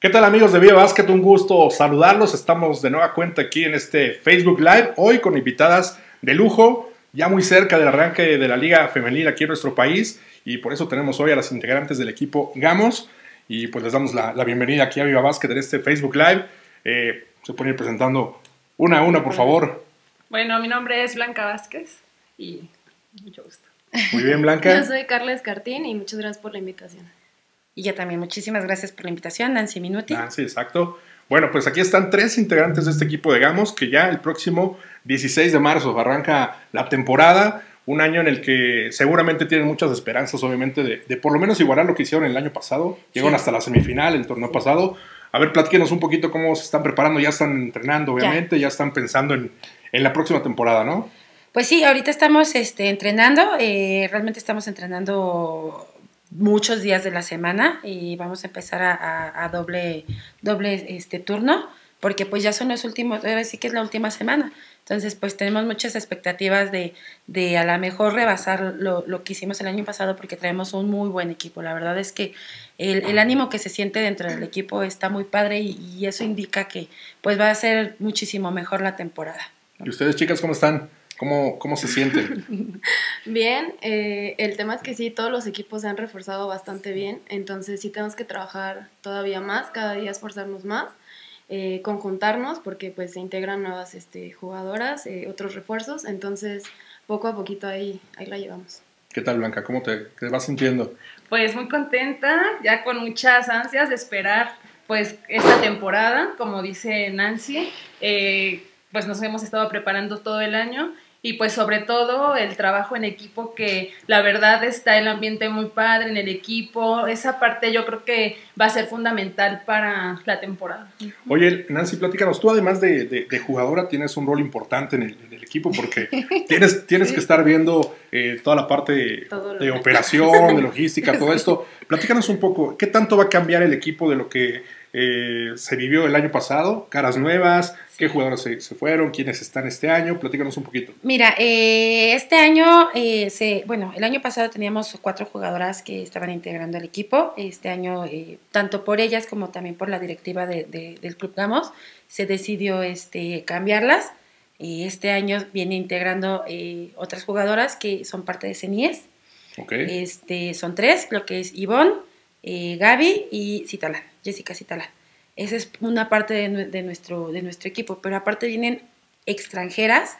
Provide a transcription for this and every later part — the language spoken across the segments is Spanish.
¿Qué tal amigos de Viva Básquet? Un gusto saludarlos. Estamos de nueva cuenta aquí en este Facebook Live, hoy con invitadas de lujo, ya muy cerca del arranque de la Liga Femenil aquí en nuestro país y por eso tenemos hoy a las integrantes del equipo Gamos y pues les damos la, bienvenida aquí a Viva Básquet en este Facebook Live. Eh, se pueden ir presentando una a una, por favor. Bueno, mi nombre es Blanca Vázquez y mucho gusto. Muy bien, Blanca. Yo soy Carla Escartín y muchas gracias por la invitación. Y ya también, muchísimas gracias por la invitación, Nancy Minuti. Nancy, exacto. Bueno, pues aquí están tres integrantes de este equipo de Gamos, que ya el próximo 16 de marzo arranca la temporada, un año en el que seguramente tienen muchas esperanzas, obviamente, de, por lo menos igualar lo que hicieron el año pasado. Llegaron hasta la semifinal, el torneo pasado. A ver, platíquenos un poquito cómo se están preparando, ya están entrenando, obviamente, ya, están pensando en, en, la próxima temporada, ¿no? Pues sí, ahorita estamos este, entrenando, eh, realmente estamos entrenando muchos días de la semana y vamos a empezar a, doble, doble este turno porque pues ya son los últimos, ahora sí que es la última semana. Entonces pues tenemos muchas expectativas de, de a lo mejor rebasar lo, lo, que hicimos el año pasado porque traemos un muy buen equipo. La verdad es que el, ánimo que se siente dentro del equipo está muy padre y, y, eso indica que pues va a ser muchísimo mejor la temporada. ¿Y ustedes chicas cómo están? ¿Cómo, cómo se sienten? bien, eh, el tema es que sí, todos los equipos se han reforzado bastante bien, entonces sí tenemos que trabajar todavía más, cada día esforzarnos más, eh, conjuntarnos, porque pues se integran nuevas este, jugadoras, eh, otros refuerzos, entonces poco a poquito ahí, ahí la llevamos. ¿Qué tal, Blanca? ¿Cómo te, te vas sintiendo? Pues muy contenta, ya con muchas ansias de esperar pues esta temporada, como dice Nancy, pues nos hemos estado preparando todo el año y pues sobre todo el trabajo en equipo que la verdad está el ambiente muy padre en el equipo, esa parte yo creo que va a ser fundamental para la temporada. Oye, Nancy, platícanos, tú además de, jugadora tienes un rol importante en el, equipo porque tienes, tienes que estar viendo eh, toda la parte de operación, de logística, todo esto. Platícanos un poco, ¿qué tanto va a cambiar el equipo de lo que eh, se vivió el año pasado, caras nuevas, qué jugadores se, fueron, quiénes están este año, platícanos un poquito. Mira, eh, este año, eh, se, bueno, el año pasado teníamos cuatro jugadoras que estaban integrando el equipo, este año, tanto por ellas como también por la directiva del Club Gamos, se decidió este, cambiarlas. este año viene integrando otras jugadoras que son parte de CENIES. Este, son tres, lo que es Ivonne, Gaby y Citalán. Jessica Citala. Esa es una parte de, nuestro, de nuestro equipo, pero aparte vienen extranjeras,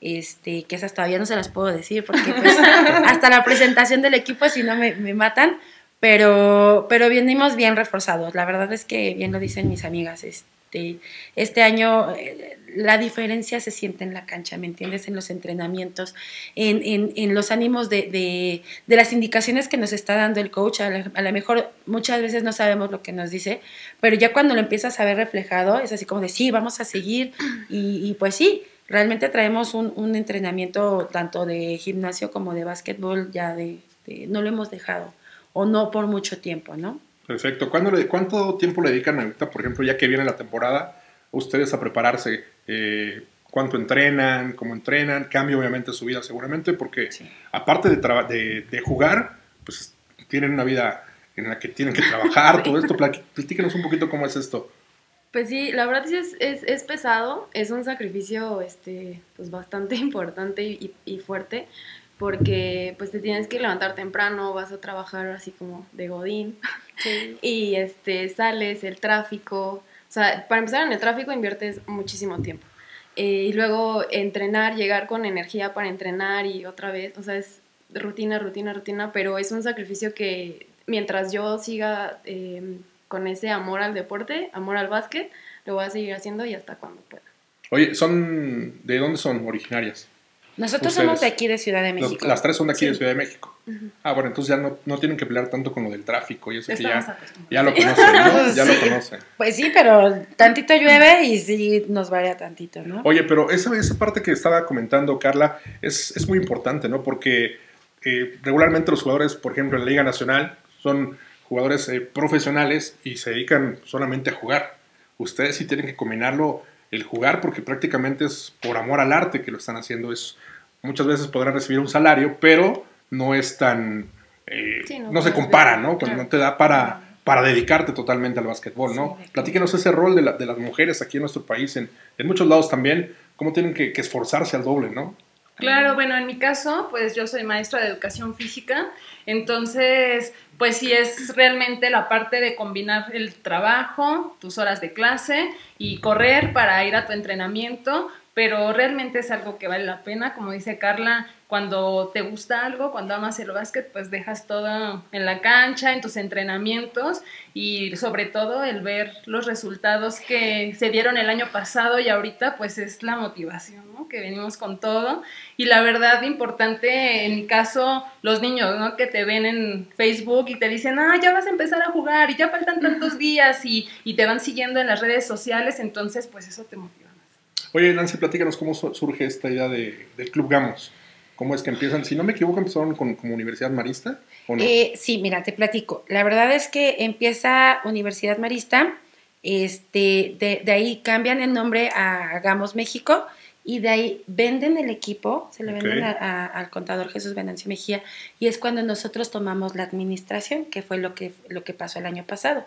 este, que esas todavía no se las puedo decir, porque pues, hasta la presentación del equipo, si no me, me, matan, pero, pero venimos bien reforzados. La verdad es que bien lo dicen mis amigas, este, este año eh, la diferencia se siente en la cancha, ¿me entiendes? En los entrenamientos, en, los ánimos de, las indicaciones que nos está dando el coach. A lo mejor muchas veces no sabemos lo que nos dice, pero ya cuando lo empiezas a ver reflejado, es así como de sí, vamos a seguir. Y, pues sí, realmente traemos un, entrenamiento tanto de gimnasio como de básquetbol, ya de, no lo hemos dejado, o no por mucho tiempo, ¿no? Perfecto. ¿Cuánto tiempo le dedican ahorita, por ejemplo, ya que viene la temporada? ustedes a prepararse? Eh, ¿Cuánto entrenan? ¿Cómo entrenan? Cambia obviamente su vida seguramente porque aparte de, de, jugar, pues tienen una vida en la que tienen que trabajar, todo esto. Platíquenos un poquito cómo es esto. Pues sí, la verdad es, es, es, pesado, es un sacrificio este, pues bastante importante y, y, fuerte, porque pues te tienes que levantar temprano, vas a trabajar así como de godín, y este, sales, el tráfico, o sea, para empezar en el tráfico inviertes muchísimo tiempo. Eh, y luego entrenar, llegar con energía para entrenar y otra vez, o sea, es rutina, rutina, rutina, pero es un sacrificio que mientras yo siga em, con ese amor al deporte, amor al básquet, lo voy a seguir haciendo y hasta cuando pueda. Oye, ¿son de dónde son originarias? Nosotros somos de aquí de Ciudad de México. las tres son de aquí de Ciudad de México. Ah, bueno, entonces ya no, no, tienen que pelear tanto con lo del tráfico y eso que ya, ya lo conocen, ¿no? Ya lo conocen. Pues sí, pero tantito llueve y sí nos varía tantito, ¿no? Oye, pero esa, esa parte que estaba comentando Carla es, es muy importante, ¿no? Porque eh, regularmente los jugadores, por ejemplo, en la Liga Nacional, son jugadores eh, profesionales y se dedican solamente a jugar. Ustedes sí tienen que combinarlo el jugar porque prácticamente es por amor al arte que lo están haciendo. Es, muchas veces podrán recibir un salario, pero no es tan... Eh, no, se compara, ¿no? Cuando no te da para, para dedicarte totalmente al básquetbol, ¿no? Sí, Platíquenos ese rol de, la- de las mujeres aquí en nuestro país, en, en muchos lados también, cómo tienen que, que esforzarse al doble, ¿no? Claro, bueno, en mi caso, pues yo soy maestra de educación física, entonces, pues sí es realmente la parte de combinar el trabajo, tus horas de clase y correr para ir a tu entrenamiento, pero realmente es algo que vale la pena, como dice Carla, cuando te gusta algo, cuando amas el básquet, pues dejas todo en la cancha, en tus entrenamientos y sobre todo el ver los resultados que se dieron el año pasado y ahorita, pues es la motivación, ¿no? Que venimos con todo. Y la verdad importante, en mi caso, los niños, ¿no? Que te ven en Facebook y te dicen, ah, ya vas a empezar a jugar y ya faltan tantos días y, y te van siguiendo en las redes sociales, entonces pues eso te motiva. Oye, Nancy, platícanos cómo su- surge esta idea de, del Club Gamos. ¿Cómo es que empiezan? Si no me equivoco, empezaron con, como Universidad Marista, ¿o no? Eh, sí, mira, te platico. La verdad es que empieza Universidad Marista, este, de ahí cambian el nombre a Gamos México y de ahí venden el equipo, se le venden Ok. a- a- al contador Jesús Venancio Mejía y es cuando nosotros tomamos la administración, que fue lo que, lo que pasó el año pasado.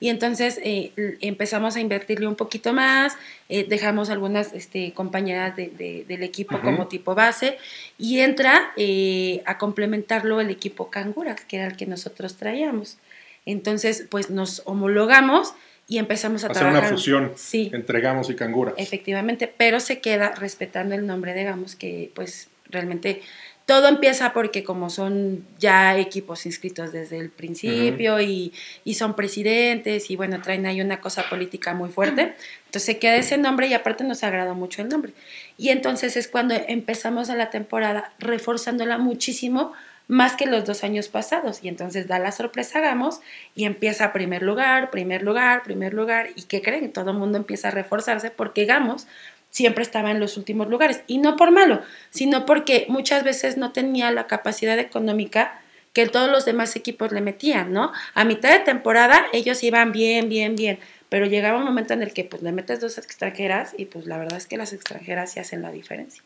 Y entonces eh, empezamos a invertirle un poquito más, eh, dejamos algunas este, compañeras de- de- del equipo como tipo base y entra eh, a complementarlo el equipo Canguras, que era el que nosotros traíamos. Entonces, pues nos homologamos y empezamos a Hacer trabajar. una fusión Sí, entre Gamos y Canguras. efectivamente, pero se queda respetando el nombre de Gamos, que pues realmente todo empieza porque como son ya equipos inscritos desde el principio y, y son presidentes y bueno, traen ahí una cosa política muy fuerte, entonces se queda ese nombre y aparte nos agradó mucho el nombre. Y entonces es cuando empezamos a la temporada reforzándola muchísimo más que los dos años pasados. Y entonces da la sorpresa a Gamos y empieza primer lugar, primer lugar, primer lugar. ¿Y qué creen? Todo el mundo empieza a reforzarse porque Gamos siempre estaba en los últimos lugares. Y no por malo, sino porque muchas veces no tenía la capacidad económica que todos los demás equipos le metían, ¿no? A mitad de temporada ellos iban bien, bien, bien, pero llegaba un momento en el que pues le metes dos extranjeras y pues la verdad es que las extranjeras sí hacen la diferencia.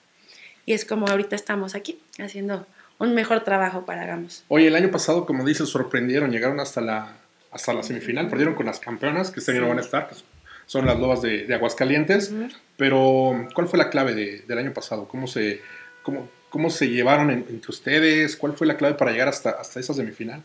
Y es como ahorita estamos aquí haciendo un mejor trabajo para Gamos. Oye, el año pasado, como dices, sorprendieron, llegaron hasta la, hasta la semifinal, perdieron con las campeonas, que este año no van a estar, que son las lobas de, de Aguascalientes. Pero, ¿cuál fue la clave de- del año pasado? ¿Cómo se, cómo, cómo se llevaron en- entre ustedes? ¿Cuál fue la clave para llegar hasta, hasta esa semifinal?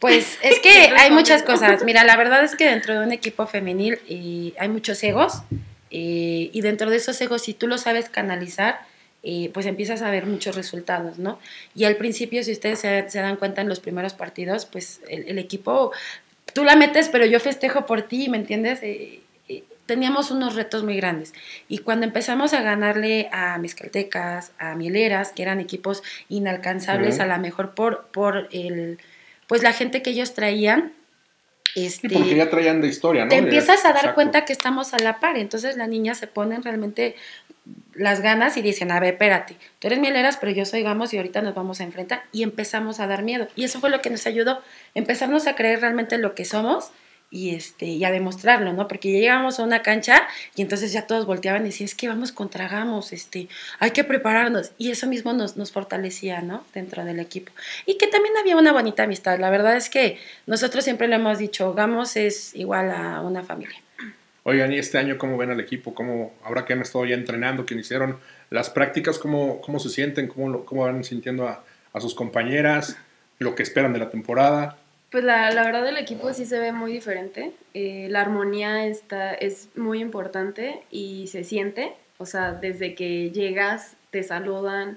Pues es que hay muchas cosas. Mira, la verdad es que dentro de un equipo femenil eh, hay muchos egos eh, y dentro de esos egos, si tú lo sabes canalizar, eh, pues empiezas a ver muchos resultados, ¿no? Y al principio, si ustedes se, se dan cuenta en los primeros partidos, pues el, el equipo, tú la metes, pero yo festejo por ti, ¿me entiendes? Eh, eh, teníamos unos retos muy grandes. Y cuando empezamos a ganarle a Mezcaltecas, a Mieleras, que eran equipos inalcanzables a la mejor por, por el, pues la gente que ellos traían, Sí, este, porque ya traían de historia, ¿no? te empiezas a dar Exacto. cuenta que estamos a la par. Entonces las niñas se ponen realmente las ganas y dicen, a ver, espérate, tú eres mieleras, pero yo soy Gamos y ahorita nos vamos a enfrentar. Y empezamos a dar miedo. Y eso fue lo que nos ayudó, empezarnos a creer realmente lo que somos y, este, y a demostrarlo, ¿no? Porque ya llegamos a una cancha y entonces ya todos volteaban y decían, es que vamos contra Gamos, este, hay que prepararnos. Y eso mismo nos, nos fortalecía, ¿no? Dentro del equipo. Y que también había una bonita amistad. La verdad es que nosotros siempre lo hemos dicho, Gamos es igual a una familia. Oigan, ¿y este año cómo ven al equipo? ¿Cómo, ahora que han estado ya entrenando, que hicieron las prácticas, cómo, cómo se sienten? ¿Cómo, cómo van sintiendo a, a sus compañeras? ¿Lo que esperan de la temporada? Pues la, la verdad el equipo sí se ve muy diferente. Eh, la armonía está, es muy importante y se siente. O sea, desde que llegas, te saludan,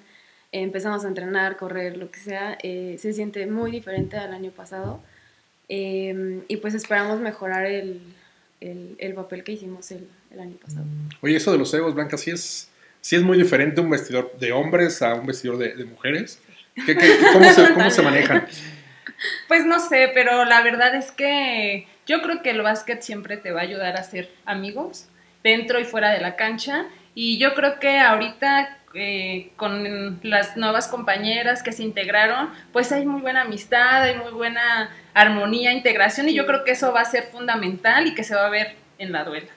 eh, empezamos a entrenar, correr, lo que sea, eh, se siente muy diferente al año pasado. Eh, y pues esperamos mejorar el, el, el papel que hicimos el, el año pasado. Oye, eso de los egos, Blanca, sí es, sí es muy diferente un vestidor de hombres a un vestidor de, de mujeres. ¿Qué, qué- cómo, se, ¿Cómo se manejan? Pues no sé, pero la verdad es que yo creo que el básquet siempre te va a ayudar a ser amigos, dentro y fuera de la cancha. Y yo creo que ahorita eh, con las nuevas compañeras que se integraron, pues hay muy buena amistad, hay muy buena armonía, integración, y yo creo que eso va a ser fundamental y que se va a ver en la duela.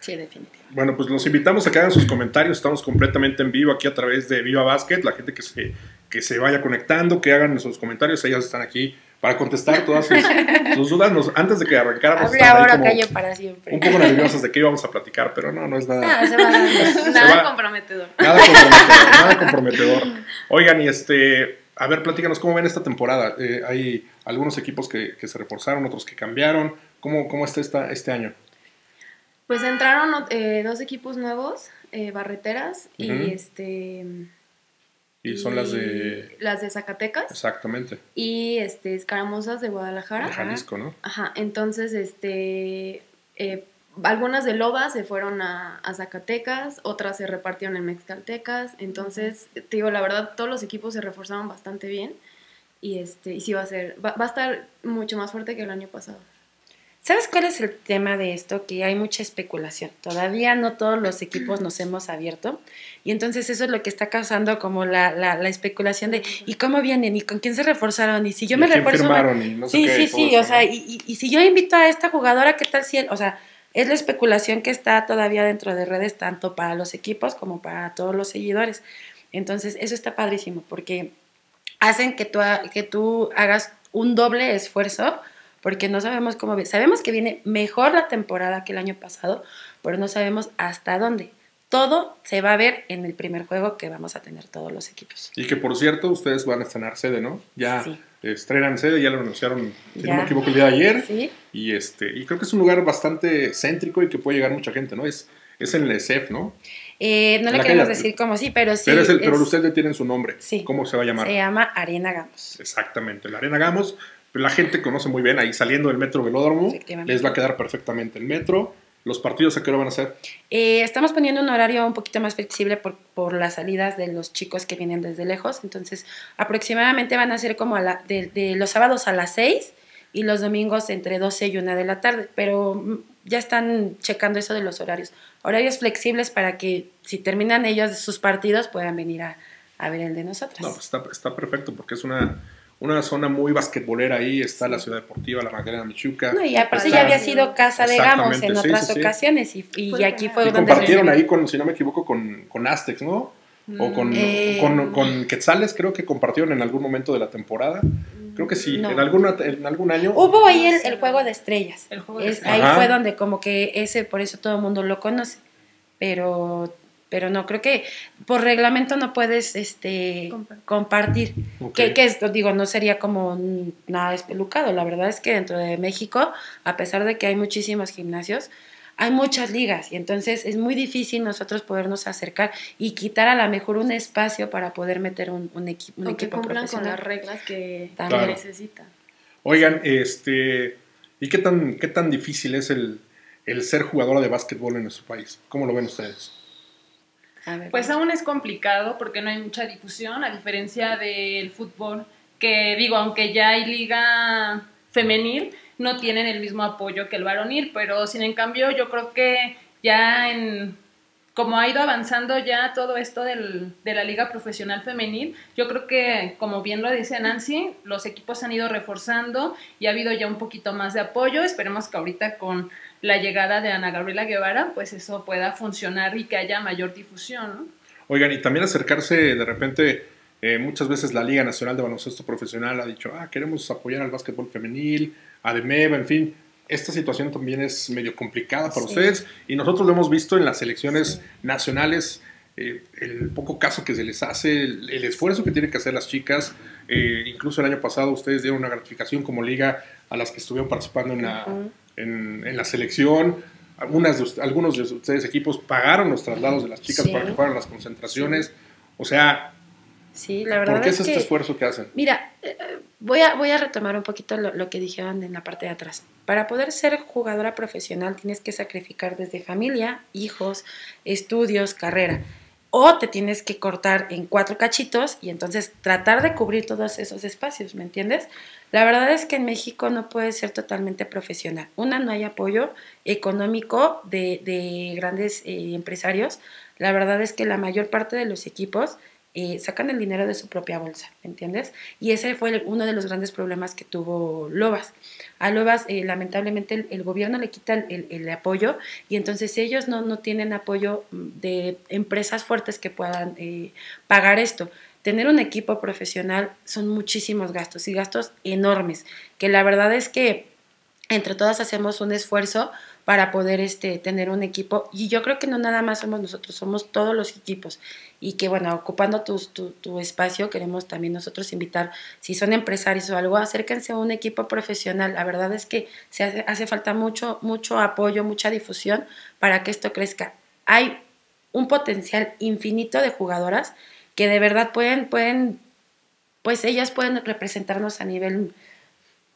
Sí, definitivamente. Bueno, pues los invitamos a que hagan sus comentarios. Estamos completamente en vivo aquí a través de Viva Basket. La gente que se, que se vaya conectando, que hagan sus comentarios. Ellas están aquí para contestar todas sus, sus dudas. Nos- antes de que arrancáramos, ahí ahora, callo para siempre. un poco nerviosos de qué íbamos a platicar, pero no, no es nada. Ah, se va dando. Nada va- comprometedor. Nada comprometedor, nada comprometedor. Oigan, y este, a ver, platícanos cómo ven esta temporada. Eh, hay algunos equipos que, que se reforzaron, otros que cambiaron. ¿Cómo, cómo está esta, este año? Pues entraron eh, dos equipos nuevos, eh, Barreteras y este... Y son las de... Las de Zacatecas Exactamente, y este, Escaramuzas de Guadalajara. de Jalisco, ¿no? Ajá, entonces, este, eh, algunas de Lobas se fueron a, a Zacatecas, otras se repartieron en Mexcaltecas, entonces, te digo, la verdad, todos los equipos se reforzaron bastante bien y, este, y sí va a ser, va, va a estar mucho más fuerte que el año pasado. ¿Sabes cuál es el tema de esto? Que hay mucha especulación. Todavía no todos los equipos nos hemos abierto. Y entonces eso es lo que está causando como la, la, la especulación de ¿y cómo vienen? ¿Y con quién se reforzaron? ¿Y si yo ¿Y me refuerzo? firmaron? Y no sé sí, qué, sí, sí. eso, O sea, ¿no? y, y- y si yo invito a esta jugadora, ¿qué tal si él? O sea, es la especulación que está todavía dentro de redes, tanto para los equipos como para todos los seguidores. Entonces, eso está padrísimo porque hacen que tú, que tú hagas un doble esfuerzo porque no sabemos cómo viene. Sabemos que viene mejor la temporada que el año pasado, pero no sabemos hasta dónde. Todo se va a ver en el primer juego que vamos a tener todos los equipos. Y que por cierto, ustedes van a estrenar sede, ¿no? Ya Sí. estrenan sede, ya lo anunciaron, si no me equivoco, el día de ayer. ¿Sí? Y, este, y creo que es un lugar bastante céntrico y que puede llegar mucha gente, ¿no? Es, es en el ESEF, ¿no? Eh, no le queremos decir como sí, pero sí. pero, es el, pero es- ustedes le tienen su nombre. Sí. ¿Cómo se va a llamar? se llama Arena Gamos. Exactamente, la Arena Gamos. La gente conoce muy bien, ahí saliendo del metro velódromo, les va a quedar perfectamente el metro. ¿Los partidos a qué hora van a ser? Eh, estamos poniendo un horario un poquito más flexible por, por las salidas de los chicos que vienen desde lejos. Entonces, aproximadamente van a ser como a la, de, de los sábados a las 6 y los domingos entre 12 y 1 de la tarde. Pero mm, ya están checando eso de los horarios. Horarios flexibles para que si terminan ellos sus partidos puedan venir a, a ver el de nosotros. No, pues está, está perfecto porque es una, una zona muy basquetbolera ahí. Está la ciudad deportiva, la Magdalena Michuca. No, y aparte ya había sido casa de Gamos en otras sí, sí. ocasiones y, y aquí fue Y donde compartieron ahí con, si no me equivoco, con, con Aztecs, ¿no? O con, Eh, con, con Quetzales, creo que compartieron en algún momento de la temporada. Creo que sí, No. en, alguna, en algún año. Hubo ahí el, el juego de estrellas. El juego de Es- estrellas. ahí Ajá. fue donde como que ese, por eso todo el mundo lo conoce. Pero, pero no, creo que por reglamento no puedes este, Compartir. Que, que esto, digo, no sería como nada espelucado. La verdad es que dentro de México, a pesar de que hay muchísimos gimnasios, hay muchas ligas y entonces es muy difícil nosotros podernos acercar y quitar a lo mejor un espacio para poder meter un, un, equi- un O que equipo cumplan con profesional. las reglas que, que Claro. necesitan. Oigan, este, ¿y qué tan, qué tan difícil es el, el ser jugadora de básquetbol en nuestro país? ¿Cómo lo ven ustedes? Ver, Pues aún es complicado porque no hay mucha difusión, a diferencia del fútbol, que digo, aunque ya hay liga femenil, no tienen el mismo apoyo que el varonil, pero sin en cambio yo creo que ya en como ha ido avanzando ya todo esto del, de la liga profesional femenil, yo creo que, como bien lo dice Nancy, los equipos han ido reforzando y ha habido ya un poquito más de apoyo. Esperemos que ahorita con la llegada de Ana Gabriela Guevara, pues eso pueda funcionar y que haya mayor difusión, ¿no? Oigan, y también acercarse de repente, eh, muchas veces la Liga Nacional de Baloncesto Profesional ha dicho, ah, queremos apoyar al básquetbol femenil, a DEMEVA, en fin. Esta situación también es medio complicada para Sí. ustedes y nosotros lo hemos visto en las selecciones Sí. nacionales, eh, el poco caso que se les hace, el, el esfuerzo que tienen que hacer las chicas. eh, incluso el año pasado ustedes dieron una gratificación como liga a las que estuvieron participando en la. En, en la selección. Algunas de, algunos de ustedes equipos pagaron los traslados de las chicas Sí. para que fueran a las concentraciones. O sea, Sí, la verdad ¿por qué es es que... este esfuerzo que hacen? Mira, eh, voy a, voy a retomar un poquito lo, lo que dijeron en la parte de atrás. Para poder ser jugadora profesional tienes que sacrificar desde familia, hijos, estudios, carrera. O te tienes que cortar en cuatro cachitos y entonces tratar de cubrir todos esos espacios, ¿me entiendes? La verdad es que en México no puedes ser totalmente profesional. Una, no hay apoyo económico de, de grandes eh, empresarios. La verdad es que la mayor parte de los equipos eh, sacan el dinero de su propia bolsa, ¿me entiendes? Y ese fue el- uno de los grandes problemas que tuvo Lobas. A Lobas, eh, lamentablemente, el, gobierno le quita el, apoyo y entonces ellos no, no tienen apoyo mm, de empresas fuertes que puedan pagar esto. Tener un equipo profesional son muchísimos gastos y gastos enormes, que la verdad es que entre todas hacemos un esfuerzo para poder este, tener un equipo. Y yo creo que no nada más somos nosotros, somos todos los equipos. Y que bueno, ocupando tu, tu, espacio, queremos también nosotros invitar, si son empresarios o algo, acérquense a un equipo profesional. La verdad es que se hace, hace falta mucho, mucho apoyo, mucha difusión para que esto crezca. Hay un potencial infinito de jugadoras que de verdad pueden, pueden, pues ellas pueden representarnos a nivel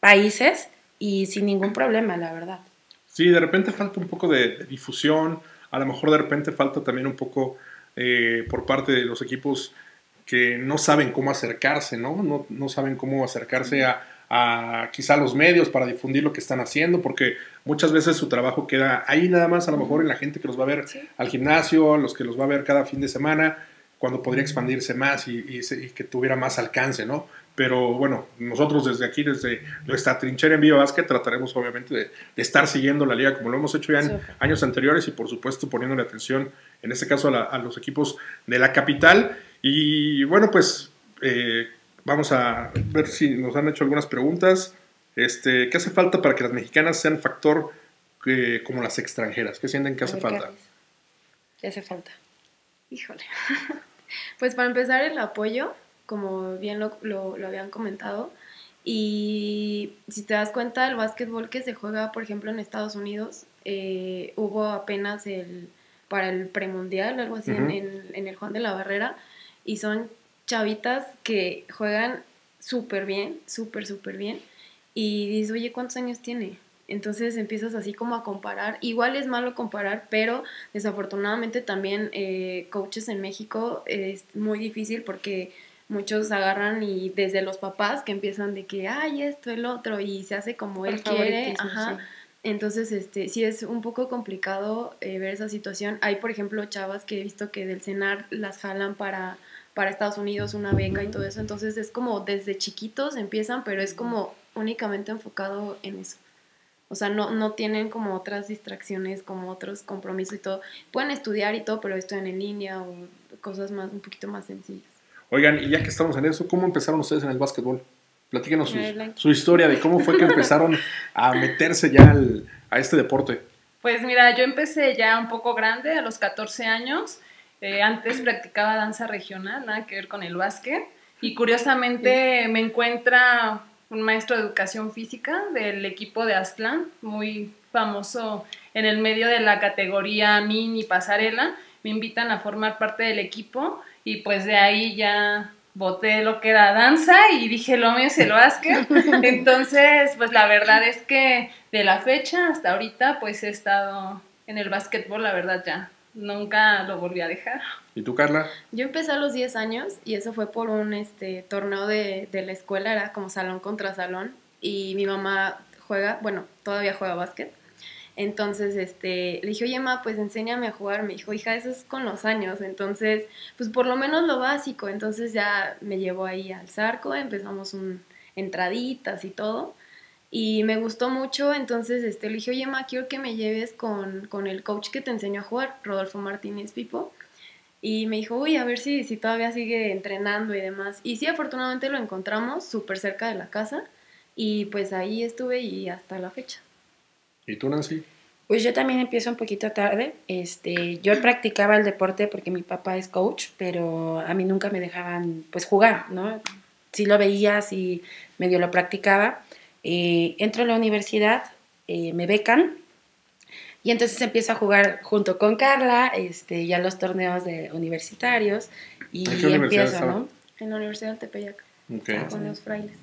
países y sin ningún problema, la verdad. Sí, de repente falta un poco de, difusión, a lo mejor de repente falta también un poco eh, por parte de los equipos que no saben cómo acercarse, ¿no? No, no saben cómo acercarse a, a quizá los medios para difundir lo que están haciendo, porque muchas veces su trabajo queda ahí nada más, a lo mejor en la gente que los va a ver al gimnasio, los que los va a ver cada fin de semana, cuando podría expandirse más y, y que tuviera más alcance, ¿no? Pero bueno, nosotros desde aquí, desde nuestra trinchera en Viva Básquet, trataremos obviamente de, estar siguiendo la liga como lo hemos hecho ya en años anteriores y por supuesto poniéndole atención, en este caso a, los equipos de la capital. Y bueno, pues eh, vamos a ver si nos han hecho algunas preguntas. Este, ¿Qué hace falta para que las mexicanas sean factor eh, como las extranjeras? ¿Qué sienten que hace falta? ¿Qué hace falta? Híjole. pues para empezar el apoyo como bien lo, lo, habían comentado. Y si te das cuenta, el básquetbol que se juega, por ejemplo, en Estados Unidos, eh, hubo apenas el para el premundial, algo así, en, en, el Juan de la Barrera, y son chavitas que juegan súper bien, súper, súper bien, y dices, oye, ¿cuántos años tiene? Entonces empiezas así como a comparar. Igual es malo comparar, pero desafortunadamente también eh, coaches en México es muy difícil porque muchos agarran y desde los papás que empiezan de que, ay, esto, el otro, y se hace como él quiere, ajá. Entonces, este, sí es un poco complicado eh, ver esa situación. Hay, por ejemplo, chavas que he visto que del cenar las jalan para, para Estados Unidos, una beca y todo eso. Entonces, es como desde chiquitos empiezan, pero es como únicamente enfocado en eso. O sea, no, no tienen como otras distracciones, como otros compromisos y todo. Pueden estudiar y todo, pero estudian en línea o cosas más, un poquito más sencillas. Oigan, y ya que estamos en eso, ¿cómo empezaron ustedes en el básquetbol? Platíquenos su, historia de cómo fue que empezaron a meterse ya a este deporte. Pues mira, yo empecé ya un poco grande, a los 14 años. Eh, antes practicaba danza regional, nada que ver con el básquet. Y curiosamente me encuentra un maestro de educación física del equipo de Aztlán, muy famoso en el medio de la categoría mini pasarela. Me invitan a formar parte del equipo y pues de ahí ya boté lo que era danza y dije lo mío es el básquet. Entonces, pues la verdad es que de la fecha hasta ahorita pues he estado en el básquetbol, la verdad ya. Nunca lo volví a dejar. ¿Y tú, Carla? Yo empecé a los 10 años y eso fue por un este, torneo de, de la escuela, era como salón contra salón y mi mamá juega, bueno, todavía juega básquet entonces, este, le dije, oye, ma, pues enséñame a jugar. Me dijo, hija, eso es con los años. Entonces, pues por lo menos lo básico. Entonces ya me llevó ahí al zarco, empezamos un, entraditas y todo. Y me gustó mucho, entonces este, le dije, oye, ma, quiero que me lleves con, con el coach que te enseñó a jugar, Rodolfo Martínez Pipo. Y me dijo, uy, a ver si, si todavía sigue entrenando y demás. Y sí, afortunadamente lo encontramos súper cerca de la casa. Y pues ahí estuve y hasta la fecha. ¿Y tú, Nancy? Pues yo también empiezo un poquito tarde. Este, yo practicaba el deporte porque mi papá es coach, pero a mí nunca me dejaban pues jugar, ¿no? Sí lo veía, sí medio lo practicaba. Eh, entro a la universidad, eh, me becan y entonces empiezo a jugar junto con Carla, este, ya los torneos de universitarios y empiezo, ¿no? En la Universidad de Tepeyac, con los frailes.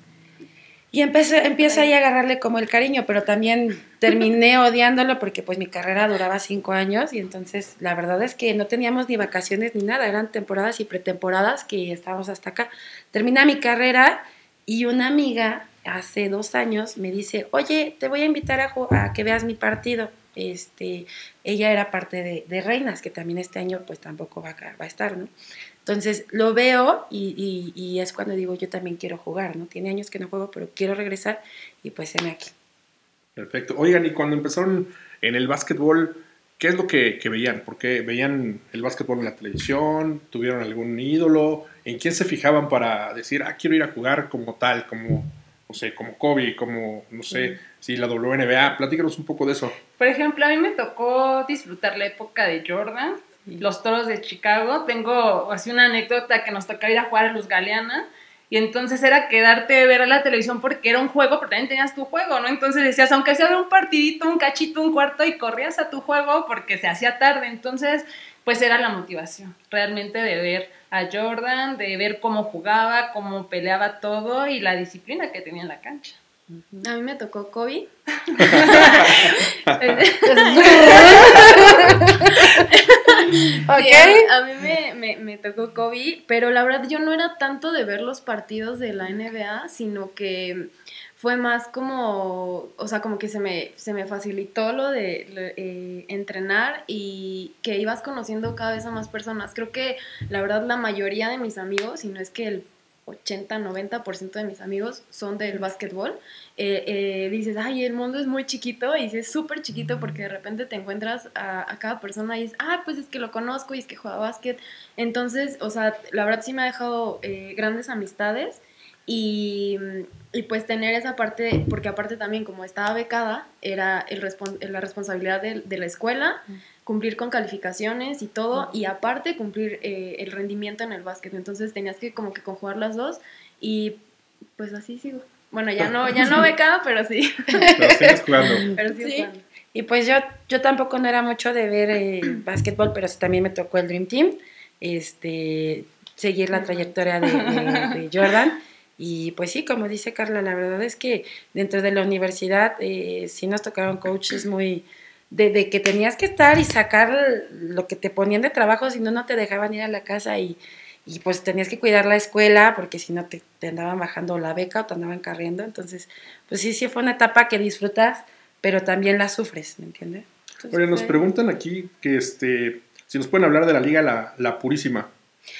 Y empecé, empiezo ahí a agarrarle como el cariño, pero también terminé odiándolo porque pues mi carrera duraba cinco años y entonces la verdad es que no teníamos ni vacaciones ni nada, eran temporadas y pretemporadas que estábamos hasta acá. Termina mi carrera y una amiga hace dos años me dice, oye, te voy a invitar a, a que veas mi partido. Este, ella era parte de, de Reinas, que también este año pues tampoco va a, va a estar, ¿no? Entonces lo veo y, es cuando digo, yo también quiero jugar, ¿no? Tiene años que no juego, pero quiero regresar y pues me aquí. Perfecto. Oigan, y cuando empezaron en el básquetbol, ¿qué es lo que, veían? ¿Por qué veían el básquetbol en la televisión? ¿Tuvieron algún ídolo? ¿En quién se fijaban para decir, ah, quiero ir a jugar como tal, como, no sé, como Kobe, como, no sé, si la WNBA? Platícanos un poco de eso. Por ejemplo, a mí me tocó disfrutar la época de Jordan, los toros de Chicago. Tengo así una anécdota que nos tocaba ir a jugar a Luz Galeana. Y entonces era quedarte a ver la televisión porque era un juego, pero también tenías tu juego, ¿no? Entonces decías, aunque sea un partidito, un cachito, un cuarto, y corrías a tu juego porque se hacía tarde. Entonces, pues era la motivación, realmente de ver a Jordan, de ver cómo jugaba, cómo peleaba todo y la disciplina que tenía en la cancha. A mí me tocó Kobe. okay. a, mí me, me, tocó Kobe, pero la verdad yo no era tanto de ver los partidos de la NBA, sino que fue más como, o sea, como que se me, se me facilitó lo de eh, entrenar y que ibas conociendo cada vez a más personas. Creo que la verdad la mayoría de mis amigos, si no es que el 80, 90% de mis amigos son del básquetbol, eh, eh, dices, ay, el mundo es muy chiquito, y dices, súper chiquito porque de repente te encuentras a, cada persona y dices, ah, pues es que lo conozco y es que juega básquet. Entonces, o sea, la verdad sí me ha dejado eh, grandes amistades y, y, pues tener esa parte, porque aparte también como estaba becada, era el la responsabilidad de, de la escuela cumplir con calificaciones y todo, y aparte cumplir eh, el rendimiento en el básquet. Entonces tenías que como que conjugar las dos y pues así sigo. Bueno, ya no, ya no becado, pero sí. Pero jugando. Pero sí, Y pues yo, yo tampoco no era mucho de ver eh, básquetbol, pero también me tocó el Dream Team, este, seguir la trayectoria de, Jordan. Y pues sí, como dice Carla, la verdad es que dentro de la universidad eh, sí nos tocaron coaches muy, de, que tenías que estar y sacar lo que te ponían de trabajo, si no, no te dejaban ir a la casa y, y pues tenías que cuidar la escuela porque si no te, andaban bajando la beca o te andaban carriendo. Entonces, pues sí, sí fue una etapa que disfrutas, pero también la sufres, ¿me entiendes? Oye, nos preguntan aquí que este, si nos pueden hablar de la Liga La, la Purísima.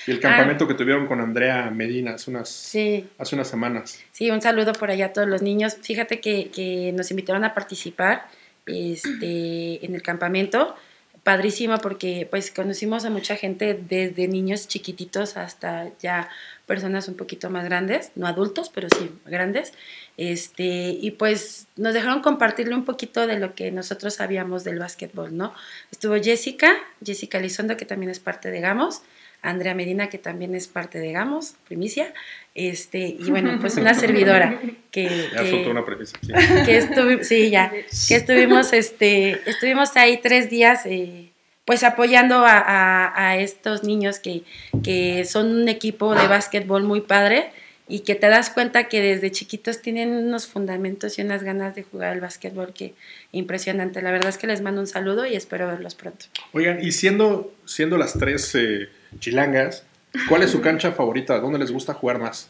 Y el campamento ah. que tuvieron con Andrea Medina hace unas, sí. hace unas semanas. Sí, un saludo por allá a todos los niños. Fíjate que, que nos invitaron a participar este, en el campamento. Padrísimo porque pues conocimos a mucha gente desde niños chiquititos hasta ya personas un poquito más grandes, no adultos, pero sí grandes. Este, y pues nos dejaron compartirle un poquito de lo que nosotros sabíamos del básquetbol, ¿no? Estuvo Jessica, Jessica Lizondo, que también es parte de Gamos, Andrea Medina, que también es parte de Gamos, primicia, este, y bueno, pues una servidora que... Ya que, una primicia, Que sí, ya, que estuvimos, este, estuvimos ahí tres días, eh, pues apoyando a, estos niños que, que son un equipo de básquetbol muy padre, y que te das cuenta que desde chiquitos tienen unos fundamentos y unas ganas de jugar al básquetbol que impresionante. La verdad es que les mando un saludo y espero verlos pronto. Oigan, y siendo, siendo las tres eh, chilangas, ¿cuál es su cancha favorita? ¿Dónde les gusta jugar más?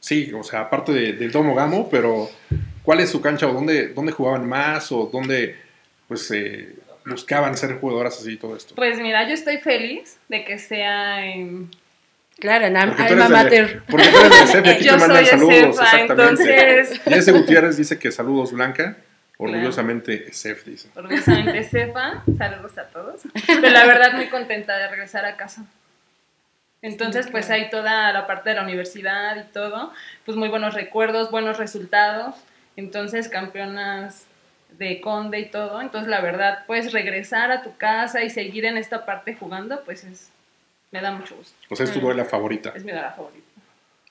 Sí, o sea, aparte del Domo Gamo, pero ¿cuál es su cancha o dónde, dónde jugaban más o dónde pues eh, buscaban ser jugadoras así y todo esto? Pues mira, yo estoy feliz de que sea en Claro, en Alma Mater. Porque tú eres de CEF, aquí te mandan saludos, exactamente. Entonces... Y ese Gutiérrez dice que saludos, Blanca. Orgullosamente CEF, dice. Orgullosamente CEFA, saludos a todos. Pero la verdad muy contenta de regresar a casa. Entonces, pues hay toda la parte de la universidad y todo, pues muy buenos recuerdos, buenos resultados. Entonces, campeonas de Conde y todo. Entonces, la verdad, pues regresar a tu casa y seguir en esta parte jugando, pues es me da mucho gusto. O sea, es tu duela favorita. Es mi duela favorita.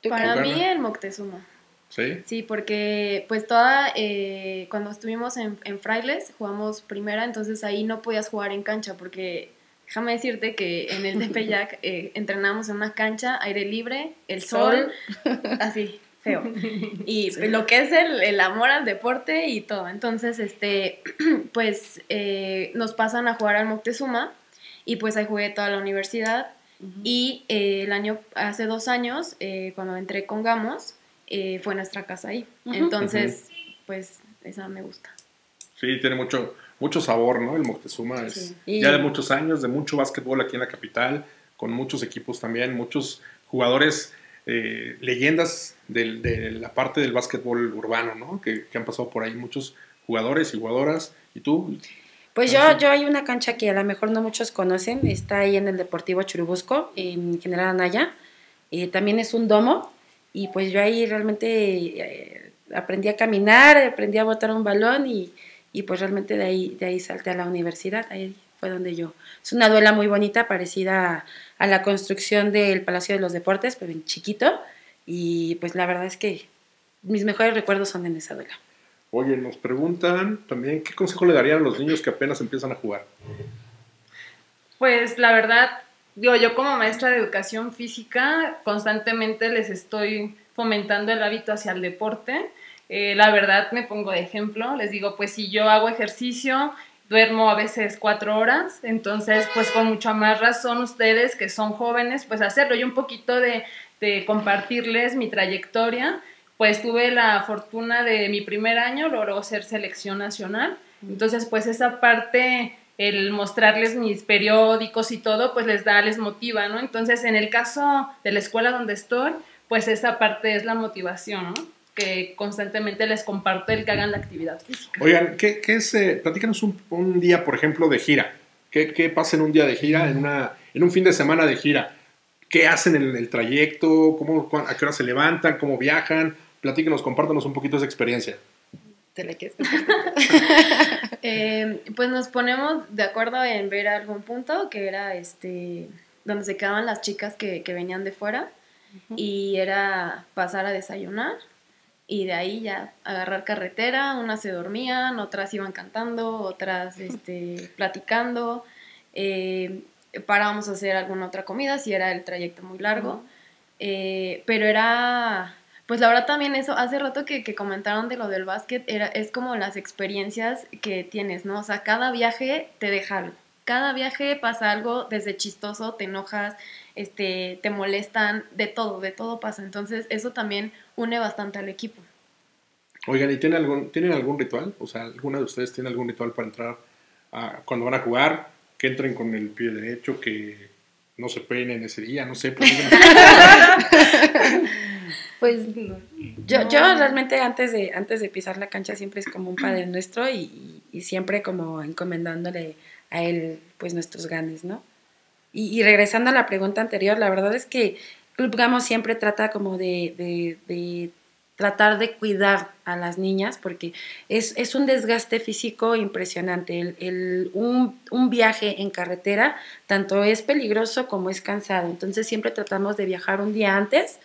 Para mí el Moctezuma. ¿Sí? Sí, porque pues toda, eh, cuando estuvimos en, en, Frailes, jugamos primera, entonces ahí no podías jugar en cancha, porque déjame decirte que en el Tepeyac eh, entrenamos en una cancha, aire libre, el sol, así, feo. Y lo que es el, el, amor al deporte y todo. Entonces, este, pues eh, nos pasan a jugar al Moctezuma y pues ahí jugué toda la universidad y eh, el año, hace dos años, eh, cuando entré con Gamos, eh, fue nuestra casa ahí. Entonces, pues esa me gusta. Sí, tiene mucho, mucho sabor, ¿no? El Moctezuma es ya de muchos años, de mucho básquetbol aquí en la capital, con muchos equipos también, muchos jugadores, leyendas de la parte del básquetbol urbano, ¿no? Que, que han pasado por ahí, muchos jugadores y jugadoras. ¿Y tú? Pues yo, yo hay una cancha que a lo mejor no muchos conocen, está ahí en el Deportivo Churubusco, en General Anaya. eh, también es un domo y pues yo ahí realmente eh, aprendí a caminar, aprendí a botar un balón y, y, pues realmente de ahí, de ahí salté a la universidad, ahí fue donde yo. Es una duela muy bonita, parecida a, a la construcción del Palacio de los Deportes, pero en chiquito y pues la verdad es que mis mejores recuerdos son en esa duela. Oye, nos preguntan también qué consejo le darían a los niños que apenas empiezan a jugar. Pues la verdad, digo, yo como maestra de educación física constantemente les estoy fomentando el hábito hacia el deporte. Eh, la verdad me pongo de ejemplo, les digo, pues si yo hago ejercicio, duermo a veces cuatro horas, entonces pues con mucha más razón ustedes que son jóvenes, pues hacerlo y un poquito de, de compartirles mi trayectoria pues tuve la fortuna de mi primer año, logró ser selección nacional. Entonces, pues esa parte, el mostrarles mis periódicos y todo, pues les da, les motiva, ¿no? Entonces, en el caso de la escuela donde estoy, pues esa parte es la motivación, ¿no? Que constantemente les comparto el que hagan la actividad física. Oigan, ¿qué, qué es, eh, platícanos un, un, día, por ejemplo, de gira? ¿Qué, ¿Qué, pasa en un día de gira, en, una, en un fin de semana de gira? ¿Qué hacen en el trayecto? ¿Cómo, ¿A qué hora se levantan? ¿Cómo viajan? platíquenos, compártanos un poquito esa experiencia. ¿Te la quieres eh, Pues nos ponemos de acuerdo en ver algún punto que era este donde se quedaban las chicas que, que venían de fuera uh -huh. y era pasar a desayunar y de ahí ya agarrar carretera, unas se dormían, otras iban cantando, otras este, platicando, eh, parábamos a hacer alguna otra comida si era el trayecto muy largo, eh, pero era pues la verdad también eso, hace rato que, que, comentaron de lo del básquet, era, es como las experiencias que tienes, ¿no? O sea, cada viaje te deja algo. Cada viaje pasa algo desde chistoso, te enojas, este, te molestan, de todo, de todo pasa. Entonces, eso también une bastante al equipo. Oigan, ¿y tienen algún, ¿tienen algún ritual? O sea, ¿alguna de ustedes tiene algún ritual para entrar a, cuando van a jugar? Que entren con el pie derecho, que no se peinen ese día, no sé. Pues, Pues yo, no. yo realmente antes de, antes de pisar la cancha siempre es como un padre nuestro y, y siempre como encomendándole a él pues nuestros ganes, ¿no? Y, regresando a la pregunta anterior, la verdad es que Club Gamo siempre trata como de, de, de tratar de cuidar a las niñas porque es, un desgaste físico impresionante. El, un, viaje en carretera tanto es peligroso como es cansado. Entonces siempre tratamos de viajar un día antes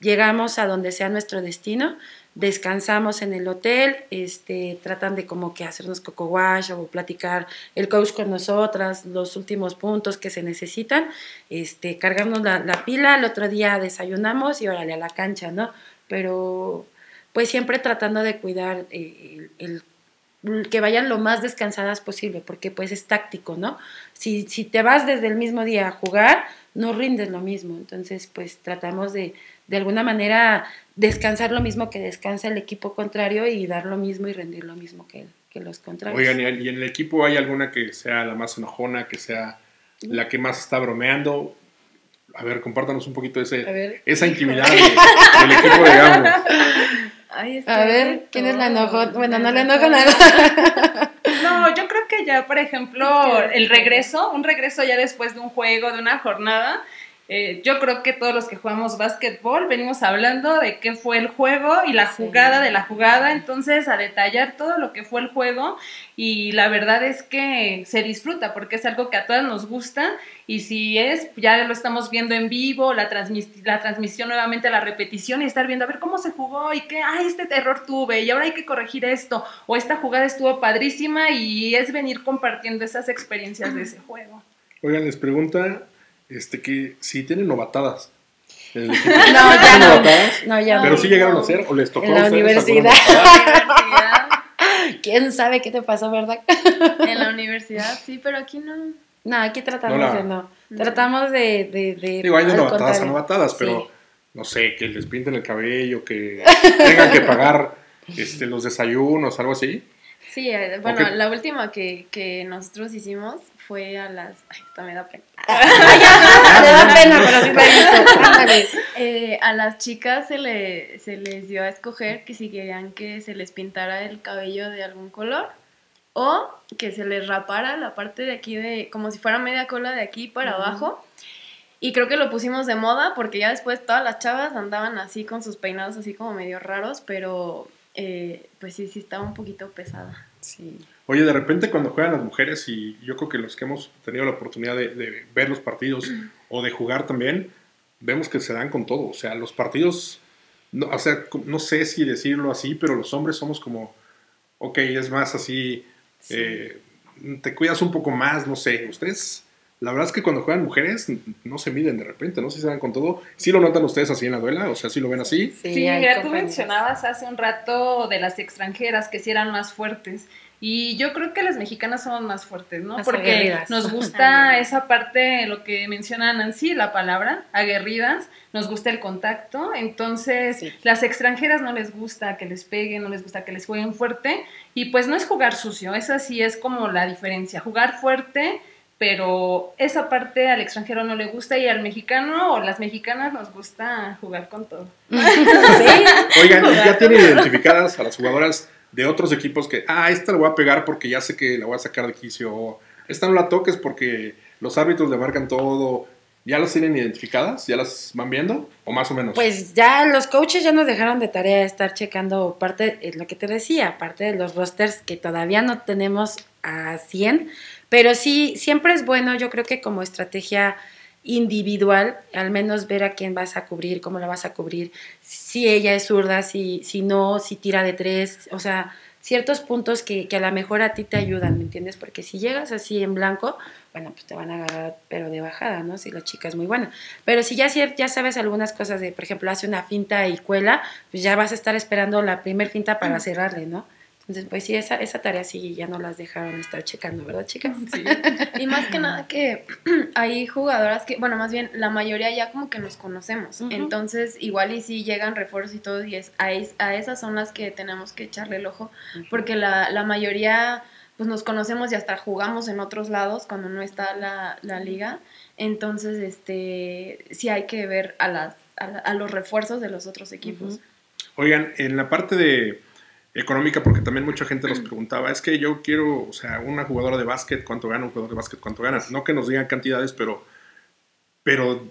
llegamos a donde sea nuestro destino, descansamos en el hotel, este, tratan de como que hacernos coco wash o platicar el coach con nosotras, los últimos puntos que se necesitan, este, cargarnos la, la pila, el otro día desayunamos y órale a la cancha, ¿no? Pero pues siempre tratando de cuidar el, el que vayan lo más descansadas posible, porque pues es táctico, ¿no? Si, si te vas desde el mismo día a jugar, no rindes lo mismo, entonces pues tratamos de, de alguna manera descansar lo mismo que descansa el equipo contrario y dar lo mismo y rendir lo mismo que, que los contrarios. Oigan, ¿y en el equipo hay alguna que sea la más enojona, que sea la que más está bromeando? A ver, compártanos un poquito ese, esa intimidad de, del equipo, digamos. Ay, a ver, ¿quién es la enojona? Bueno, no le enojo nada. No, yo creo que ya, por ejemplo, el regreso, un regreso ya después de un juego, de una jornada, eh, yo creo que todos los que jugamos básquetbol venimos hablando de qué fue el juego y la jugada sí. de la jugada, entonces a detallar todo lo que fue el juego y la verdad es que se disfruta porque es algo que a todas nos gusta y si es, ya lo estamos viendo en vivo, la, transmis la transmisión nuevamente, la repetición y estar viendo a ver cómo se jugó y qué, ah, este error tuve y ahora hay que corregir esto o esta jugada estuvo padrísima y es venir compartiendo esas experiencias de ese juego. Oigan, les pregunta este, que si tienen novatadas. no, ya no. no ya Pero sí llegaron a hacer o les tocó en la universidad. ¿Quién sabe qué te pasó, verdad? en la universidad, sí, pero aquí no. No, aquí tratamos no, la... de no. Tratamos de. de, de Digo, hay de novatadas a novatadas, pero sí. no sé, que les pinten el cabello, que tengan que pagar este, los desayunos, algo así. Sí, eh, bueno, okay. la última que, que nosotros hicimos fue a las. Ay, esta me da pena. me da pena, pero sí me hizo. eh, a las chicas se, le, se les dio a escoger que si querían que se les pintara el cabello de algún color o que se les rapara la parte de aquí de. como si fuera media cola de aquí para uh -huh. abajo. Y creo que lo pusimos de moda porque ya después todas las chavas andaban así con sus peinados así como medio raros, pero eh, pues sí, sí estaba un poquito pesada. Sí. Oye, de repente cuando juegan las mujeres, y yo creo que los que hemos tenido la oportunidad de, de ver los partidos o de jugar también, vemos que se dan con todo. O sea, los partidos, no, o sea, no sé si decirlo así, pero los hombres somos como, ok, es más así, Sí. eh, te cuidas un poco más, no sé. Ustedes, la verdad es que cuando juegan mujeres, no se miden de repente, ¿no? Si se dan con todo. ¿Sí lo notan ustedes así en la duela? O sea, ¿sí lo ven así? Sí, hay mira, tú mencionabas hace un rato de las extranjeras que sí eran más fuertes. Y yo creo que las mexicanas somos más fuertes, ¿no? Porque aguerridas. nos gusta esa parte, lo que menciona Nancy, la palabra, aguerridas, nos gusta el contacto. Entonces, Sí. las extranjeras no les gusta que les peguen, no les gusta que les jueguen fuerte. Y pues no es jugar sucio, esa sí es como la diferencia. Jugar fuerte, pero esa parte al extranjero no le gusta y al mexicano o las mexicanas nos gusta jugar con todo. Sí. Oigan, ¿y ya tienen identificadas a las jugadoras de otros equipos que, ah, esta la voy a pegar porque ya sé que la voy a sacar de quicio, o esta no la toques porque los árbitros le marcan todo. ¿Ya las tienen identificadas? ¿Ya las van viendo? ¿O más o menos? Pues ya los coaches ya nos dejaron de tarea estar checando parte, es lo que te decía, parte de los rosters que todavía no tenemos a 100, pero sí, siempre es bueno, yo creo que como estrategia individual, al menos ver a quién vas a cubrir, cómo la vas a cubrir, si ella es zurda, si, si no, si tira de tres, o sea, ciertos puntos que, que a lo mejor a ti te ayudan, ¿me entiendes? Porque si llegas así en blanco, bueno, pues te van a agarrar, pero de bajada, ¿no? Si la chica es muy buena. Pero si ya, ya sabes algunas cosas de, por ejemplo, hace una finta y cuela, pues ya vas a estar esperando la primer finta para cerrarle, ¿no? Entonces, pues sí, esa, esa tarea sí ya no las dejaron estar checando, ¿verdad, chicas? Sí. Y más que nada que hay jugadoras que, bueno, más bien la mayoría ya como que nos conocemos. Entonces, igual y si llegan refuerzos y todo, y es a, es- a esas son las que tenemos que echarle el ojo, porque la, la mayoría pues nos conocemos y hasta jugamos en otros lados cuando no está la, la liga. Entonces, este, sí hay que ver a, las, a, a los refuerzos de los otros equipos. Oigan, en la parte de económica, porque también mucha gente nos preguntaba, es que yo quiero, o sea, una jugadora de básquet, ¿cuánto gana? Un jugador de básquet, ¿cuánto gana? No que nos digan cantidades, pero, pero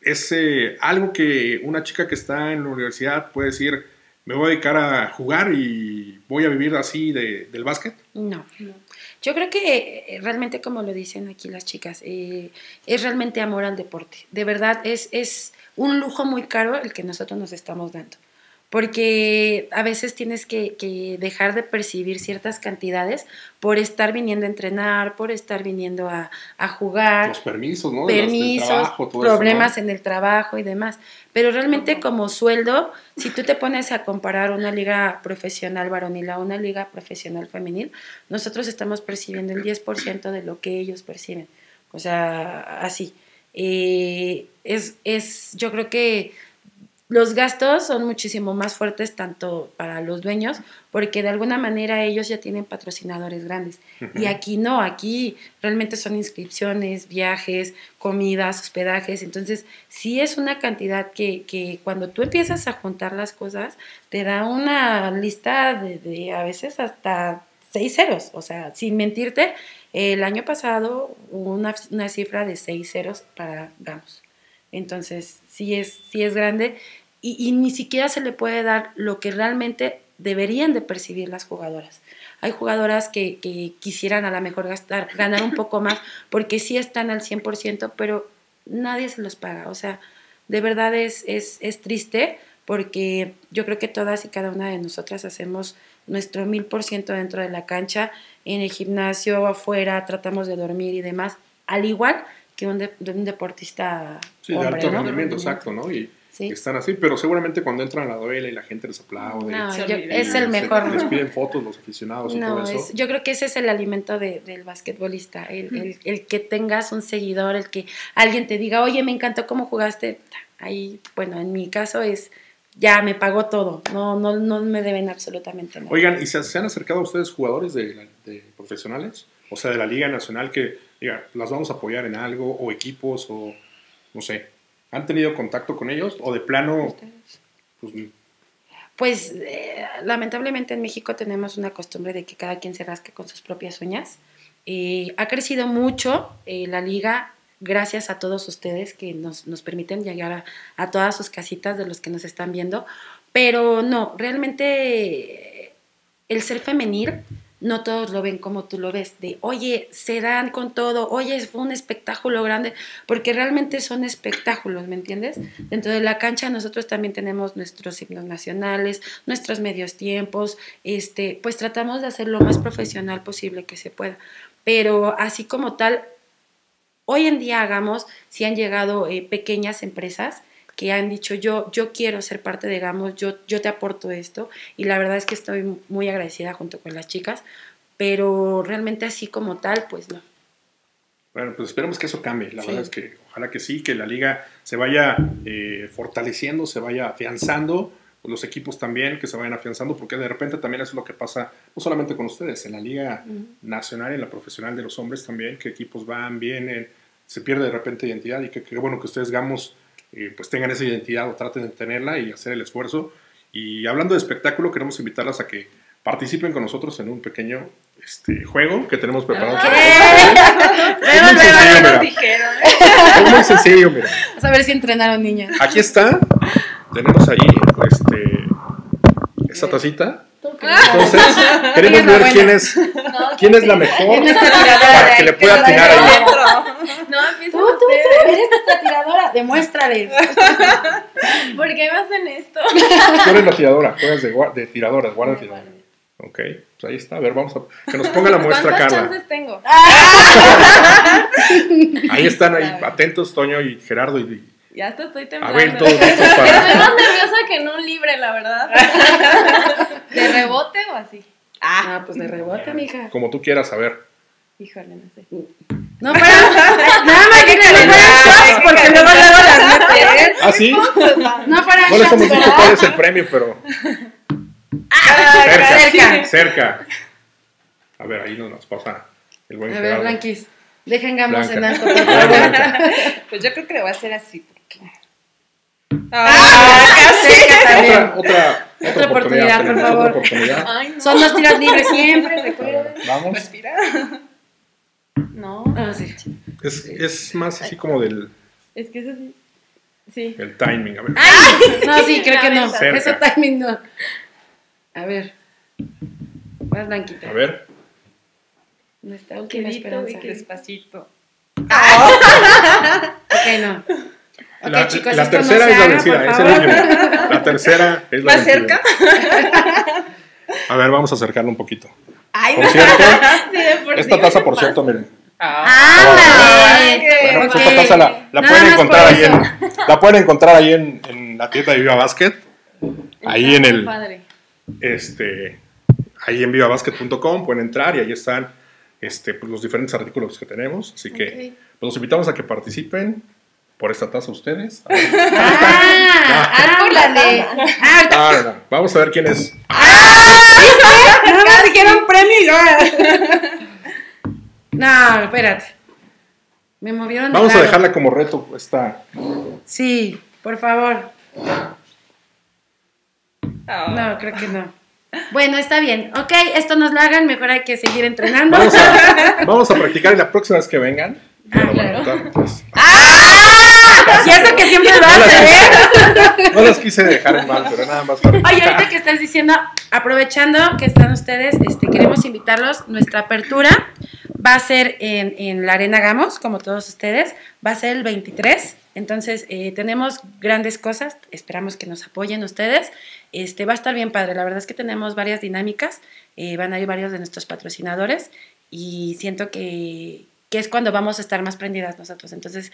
es eh, algo que una chica que está en la universidad puede decir, me voy a dedicar a jugar y voy a vivir así de, del básquet. No, no. Yo creo que eh, realmente, como lo dicen aquí las chicas, eh, es realmente amor al deporte. De verdad, es, es un lujo muy caro el que nosotros nos estamos dando. Porque a veces tienes que, que dejar de percibir ciertas cantidades por estar viniendo a entrenar, por estar viniendo a, a jugar Los permisos, ¿no? Permisos, trabajo, todo eso, ¿no? problemas en el trabajo y demás. Pero realmente como sueldo, si tú te pones a comparar una liga profesional varonil a una liga profesional femenil, nosotros estamos percibiendo el 10% de lo que ellos perciben. O sea, así. Eh, es, es, yo creo que los gastos son muchísimo más fuertes tanto para los dueños, porque de alguna manera ellos ya tienen patrocinadores grandes. Y aquí no, aquí realmente son inscripciones, viajes, comidas, hospedajes. Entonces, sí es una cantidad que, que cuando tú empiezas a juntar las cosas, te da una lista de, de a veces hasta seis ceros. O sea, sin mentirte, el año pasado hubo una, una cifra de seis ceros para Gamos. Entonces, sí es, sí es grande y, ni siquiera se le puede dar lo que realmente deberían de percibir las jugadoras. Hay jugadoras que, quisieran a lo mejor ganar un poco más porque sí están al 100%, pero nadie se los paga. O sea, de verdad es, es, es triste porque yo creo que todas y cada una de nosotras hacemos nuestro mil por ciento dentro de la cancha, en el gimnasio, afuera, tratamos de dormir y demás, al igual que un, de- de un deportista Sí, de alto ¿no? rendimiento, exacto, ¿no? Y Sí. están así, pero seguramente cuando entran a la duela y la gente les aplaude, No, yo- es y el se- mejor. les piden fotos los aficionados y No, todo eso. es- yo creo que ese es el alimento de- del basquetbolista, el, el- el que tengas un seguidor, el que alguien te diga, oye, me encantó cómo jugaste. Ahí, bueno, en mi caso es, ya me pagó todo, no, no, no me deben absolutamente nada. Oigan, ¿y se, se han acercado a ustedes jugadores de, la- de profesionales? O sea, de la Liga Nacional que, diga, las vamos a apoyar en algo, o equipos, o no sé. ¿Han tenido contacto con ellos? ¿O de plano, pues, Pues eh, lamentablemente en México tenemos una costumbre de que cada quien se rasque con sus propias uñas. Eh, ha crecido mucho eh, la liga, gracias a todos ustedes que nos, nos permiten llegar a, a todas sus casitas de los que nos están viendo. Pero no, realmente el ser femenil no todos lo ven como tú lo ves, de oye, se dan con todo, oye, fue un espectáculo grande, porque realmente son espectáculos, ¿me entiendes? Dentro de la cancha nosotros también tenemos nuestros himnos nacionales, nuestros medios tiempos, este, pues tratamos de hacer lo más profesional posible que se pueda, pero así como tal, hoy en día hagamos, si han llegado eh, pequeñas empresas, que han dicho yo, yo quiero ser parte de Gamos, yo, yo te aporto esto y la verdad es que estoy muy agradecida junto con las chicas, pero realmente así como tal, pues no. Bueno, pues esperemos que eso cambie. La sí. verdad es que ojalá que sí, que la liga se vaya eh, fortaleciendo, se vaya afianzando, los equipos también que se vayan afianzando, porque de repente también eso es lo que pasa, no solamente con ustedes, en la liga uh -huh. nacional en la profesional de los hombres también, que equipos van, vienen, se pierde de repente identidad y que, que bueno que ustedes, Gamos, eh, pues tengan esa identidad o traten de tenerla y hacer el esfuerzo. Y hablando de espectáculo, queremos invitarlas a que participen con nosotros en un pequeño este, juego que tenemos preparado. es muy sencillo, mira. Es muy sencillo, mira. Vamos a ver si entrenaron niñas. Aquí está. Tenemos ahí este, esta tacita. Entonces, queremos ver quién es, quién es la mejor para que le pueda atinar ahí. No, Tú, tú, tú, eres nuestra tiradora, demuéstrales. ¿Por qué me hacen esto? Tú eres la tiradora, tú eres de, de tiradoras, guarda tiradora. Ok, pues ahí está, a ver, vamos a que nos ponga la muestra ¿Cuántas Carla. chances tengo? Ahí están ahí, atentos Toño y Gerardo y Ya hasta estoy a temblando. ver todos listos para. Que en un libre, la verdad. ¿De rebote o así? Ah, pues de rebote, mija. Como tú quieras, a ver. Híjole, no sé. No, pero nada más que no fueran shots, porque luego luego las meten. ¿Ah, sí? No fueran No les hemos dicho cuál es el premio, pero cerca, cerca. cerca. A ver, ahí nos nos pasa el buen A ver. Blanquis, dejengamos en Blanca. alto. Pues yo creo que le voy a hacer así. Ah, cerca también. Otra, otra, otra, Otra oportunidad, por favor. Otra oportunidad. Ay, no. Son dos tiros libres siempre, recuerden. Vamos. Respira. No, Ah, sí. Es, es más así como del es que eso sí. Sí. el timing. A ver. No, sí, creo que no. Cerca. Eso también no. A ver. Más blanquita. A ver. Nuestra última Quedito, esperanza. y Despacito. Ok, no. La, chicos, la esto no tercera es la vencida. es favor. la, la tercera es la ¿Más vencida. cerca? A ver, vamos a acercarlo un poquito. Ay, Por no. cierto, Sí, de por esta sí. taza, por cierto, miren. Bueno, pues esta taza la, pueden encontrar ahí en, la pueden encontrar ahí en, en la tienda de Viva Basket. Ahí en el padre. este ahí en vivabasket.com pueden entrar y ahí están este, pues, los diferentes artículos que tenemos. Así que pues, los invitamos a que participen por esta taza ustedes. ¡Ah! ¡Ah! Ah, no, no. Vamos a ver quién es. Nada más dijeron premio y ahora. No, espérate. Me movieron. de Vamos a lado. dejarla como reto esta. Sí, por favor. Ah. No, creo que no. Bueno, está bien. Ok, esto nos la hagan, mejor hay que seguir entrenando. Vamos a, vamos a practicar y la próxima vez que vengan. ya lo van a claro. notar, pues. Y eso que siempre lo hace, ¿eh? No las quise dejar en mal, pero nada más para Oye, ahorita que estás diciendo, aprovechando que están ustedes, este, queremos invitarlos. Nuestra apertura va a ser en, en la Arena Gamos, como todos ustedes. Va a ser el 23. Entonces, eh, tenemos grandes cosas. Esperamos que nos apoyen ustedes. Este, va a estar bien padre. La verdad es que tenemos varias dinámicas. eh, van a ir varios de nuestros patrocinadores. Y siento que, que es cuando vamos a estar más prendidas nosotros. Entonces,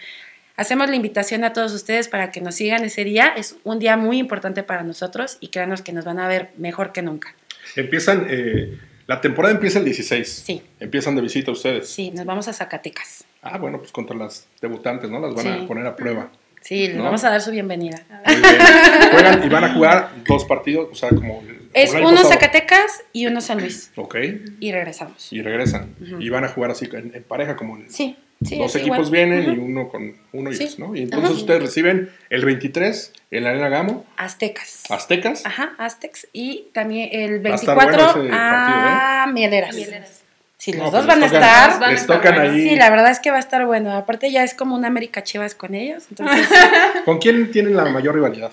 Hacemos la invitación a todos ustedes para que nos sigan ese día. Es un día muy importante para nosotros y créanos que nos van a ver mejor que nunca. Empiezan, eh, la temporada empieza el 16. Sí. Empiezan de visita ustedes. Sí, nos vamos a Zacatecas. Ah, bueno, pues contra las debutantes, ¿no? Las van Sí. a poner a prueba. Sí, les ¿No? vamos a dar su bienvenida. Muy bien. Juegan y van a jugar dos partidos, o sea, como. Es como uno. Zacatecas y uno San Luis. Ok. Y regresamos. Y regresan. Y van a jugar así en, en pareja, como en- Sí, sí. dos equipos igual. vienen y uno con uno y Sí. dos, ¿no? Y entonces Ajá. ustedes reciben el 23 en la Arena Gamo, Aztecas. Aztecas. Ajá, Aztecs. Y también el Va a estar 24 bueno ese a Mieleras. Mieleras. Sí, los No, dos pues van a les tocan- estar. Van a Les estar tocan ahí. Sí, la verdad es que va a estar bueno. Aparte ya es como una América Chivas con ellos. Entonces, ¿Con quién tienen la mayor rivalidad?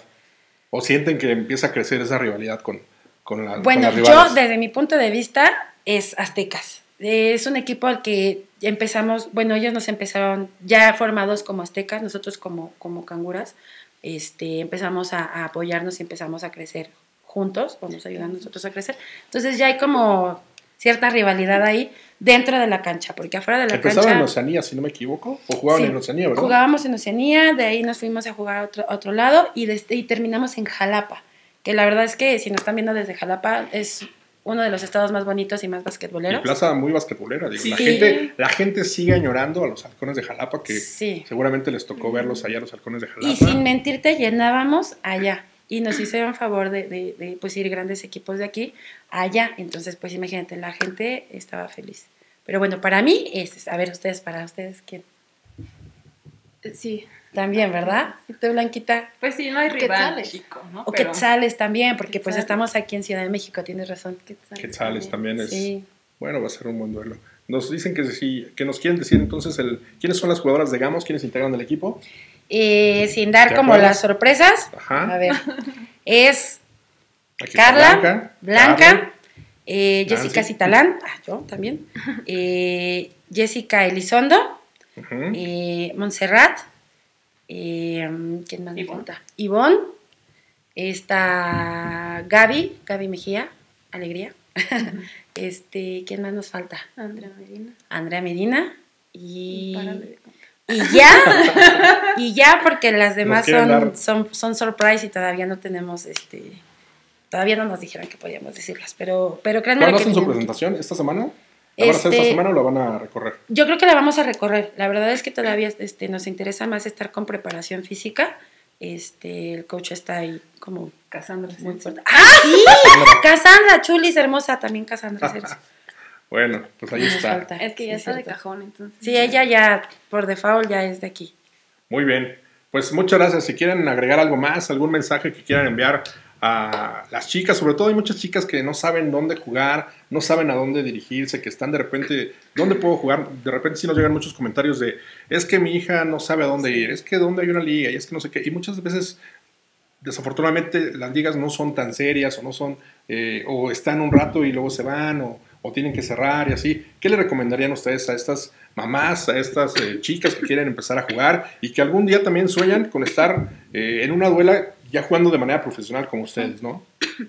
¿O sienten que empieza a crecer esa rivalidad con, con, la, con bueno, las yo desde mi punto de vista es Aztecas. Es un equipo al que empezamos, bueno, ellos nos empezaron ya formados como aztecas, nosotros como, como canguras, este, empezamos a, a apoyarnos y empezamos a crecer juntos, o nos ayudan nosotros a crecer. Entonces ya hay como cierta rivalidad ahí dentro de la cancha, porque afuera de la Empezaron cancha... en Oceanía, si no me equivoco, o jugaban Sí, en Oceanía, ¿verdad? Jugábamos en Oceanía, de ahí nos fuimos a jugar a otro, a otro lado y, desde- y terminamos en Jalapa, que la verdad es que si nos están viendo desde Jalapa es uno de los estados más bonitos y más Y basquetboleros. plaza muy basquetbolera, digo. La, Sí. gente, la gente sigue añorando a los halcones de Jalapa, que Sí. seguramente les tocó verlos allá, los halcones de Jalapa. Y sin mentirte, llenábamos allá. Y nos hicieron favor de, de, de, pues, ir grandes equipos de aquí allá. Entonces, pues imagínate, la gente estaba feliz. Pero bueno, para mí, es, a ver, ustedes, para ustedes, ¿quién? Sí. También, ¿verdad? ¿Y tú, Blanquita? Pues sí, no hay rival, Quetzales. chico, ¿no? O Pero- Quetzales también, porque pues Quetzales. estamos aquí en Ciudad de México, tienes razón. Quetzales también es. Sí. Bueno, va a ser un buen duelo. Nos dicen que sí, que nos quieren decir entonces el, quiénes son las jugadoras de Gamos, quiénes integran el equipo. Eh, sin dar ¿Te como acuerdas? las sorpresas, Ajá. a ver, es Aquí Carla, Blanca, Blanca, Carla, eh, Jessica. Citalán, ah, yo también, eh, Jessica Elizondo, eh, Montserrat, eh, ¿quién más me falta? Ivonne, está Gaby, Gaby Mejía, Alegría, este, ¿quién más nos falta? Andrea Medina. Andrea Medina y... Y ya, y ya porque las demás son, dar- son, son surprise y todavía no tenemos, este, todavía no nos dijeron que podíamos decirlas, pero, pero créanme ¿Cuándo hacen su presentación? ¿Esta semana? ¿La van a hacer esta Este- semana o la van a recorrer? Yo creo que la vamos a recorrer. La verdad es que todavía este, nos interesa más estar con preparación física. Este, el coach está ahí como Cassandra. muy fuerte. ¡Ah, sí! Cassandra, Chulis, hermosa, también Cassandra. Ceres. Bueno, pues ahí está. falta. Es que ya Sí, está de cajón, entonces. Sí, ella ya, por default, ya es de aquí. Muy bien. Pues muchas gracias. Si quieren agregar algo más, algún mensaje que quieran enviar a las chicas, sobre todo hay muchas chicas que no saben dónde jugar, no saben a dónde dirigirse, que están de repente, ¿dónde puedo jugar? De repente sí nos llegan muchos comentarios de, es que mi hija no sabe a dónde ir, es que dónde hay una liga, y es que no sé qué. Y muchas veces, desafortunadamente, las ligas no son tan serias o no son, eh, o están un rato y luego se van, o, o tienen que cerrar y así. ¿Qué le recomendarían ustedes a estas mamás, a estas eh, chicas que quieren empezar a jugar y que algún día también sueñan con estar eh, en una duela ya jugando de manera profesional como ustedes, ¿no?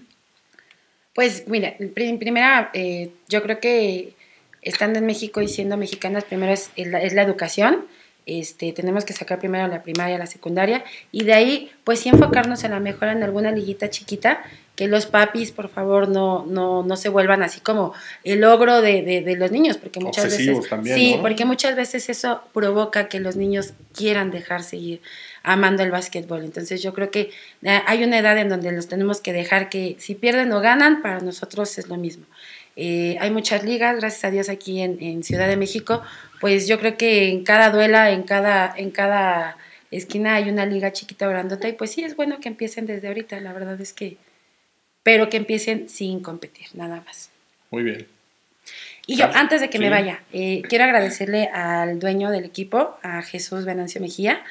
Pues mira, en primera, eh, yo creo que estando en México y siendo mexicanas, primero es, la, es la educación. Este, tenemos que sacar primero la primaria, la secundaria, y de ahí, pues sí enfocarnos en la mejora en alguna liguita chiquita, que los papis, por favor, no, no, no se vuelvan así como el logro de, de, de los niños, porque muchas Obsesivos veces... también, sí, ¿no? porque muchas veces eso provoca que los niños quieran dejar seguir amando el básquetbol. Entonces yo creo que eh, hay una edad en donde los tenemos que dejar que si pierden o ganan, para nosotros es lo mismo. Eh, hay muchas ligas, gracias a Dios aquí en, en, Ciudad de México, pues yo creo que en cada duela, en cada, en cada esquina hay una liga chiquita o grandota y pues sí es bueno que empiecen desde ahorita, la verdad es que, pero que empiecen sin competir, nada más. Muy bien. Y yo, antes de que Sí. me vaya, eh, quiero agradecerle al dueño del equipo, a Jesús Venancio Mejía,